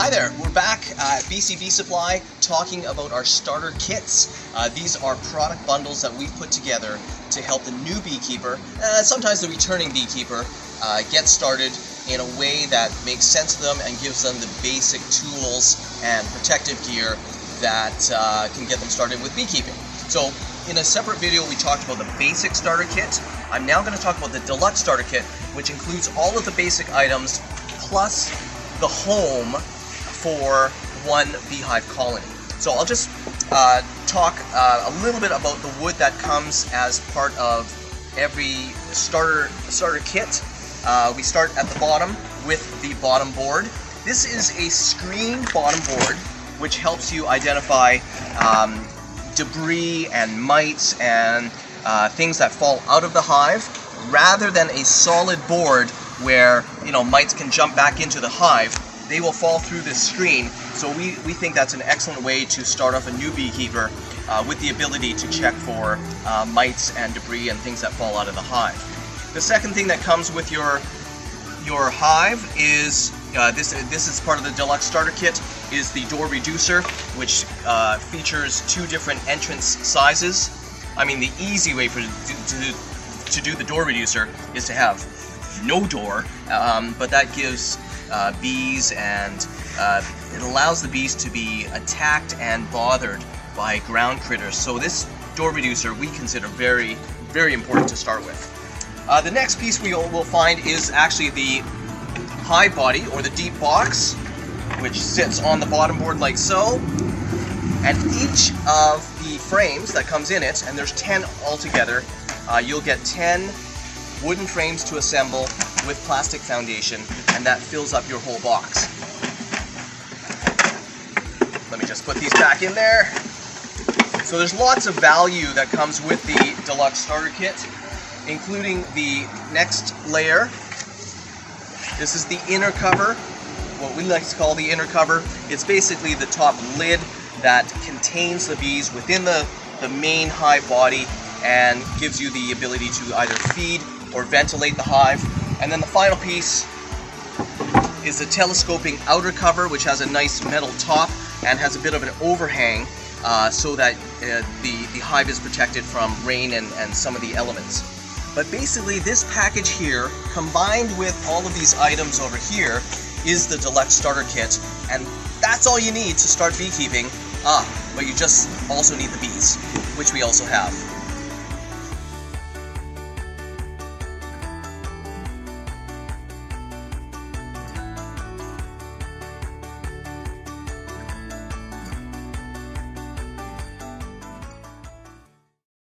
Hi there, we're back at BC Bee Supply talking about our starter kits. Uh, these are product bundles that we've put together to help the new beekeeper, uh, sometimes the returning beekeeper, uh, get started in a way that makes sense to them and gives them the basic tools and protective gear that uh, can get them started with beekeeping. So in a separate video we talked about the basic starter kit. I'm now going to talk about the deluxe starter kit, which includes all of the basic items plus the home for one beehive colony. So I'll just uh, talk uh, a little bit about the wood that comes as part of every starter starter kit. Uh, we start at the bottom with the bottom board. This is a screened bottom board which helps you identify um, debris and mites and uh, things that fall out of the hive rather than a solid board where you know mites can jump back into the hive they will fall through this screen. So we, we think that's an excellent way to start off a new beekeeper uh, with the ability to check for uh, mites and debris and things that fall out of the hive. The second thing that comes with your your hive is uh, this this is part of the deluxe starter kit is the door reducer which uh, features two different entrance sizes I mean the easy way for to, to do the door reducer is to have no door um, but that gives uh, bees and uh, it allows the bees to be attacked and bothered by ground critters. So this door reducer we consider very, very important to start with. Uh, the next piece we will find is actually the hive body or the deep box, which sits on the bottom board like so. And each of the frames that comes in it, and there's 10 altogether, uh, you'll get 10 wooden frames to assemble with plastic foundation, and that fills up your whole box. Let me just put these back in there. So there's lots of value that comes with the deluxe starter kit, including the next layer. This is the inner cover, what we like to call the inner cover. It's basically the top lid that contains the bees within the, the main hive body and gives you the ability to either feed or ventilate the hive. And then the final piece is the telescoping outer cover, which has a nice metal top and has a bit of an overhang uh, so that uh, the, the hive is protected from rain and, and some of the elements. But basically this package here, combined with all of these items over here, is the deluxe starter kit. And that's all you need to start beekeeping. Ah, but you just also need the bees, which we also have.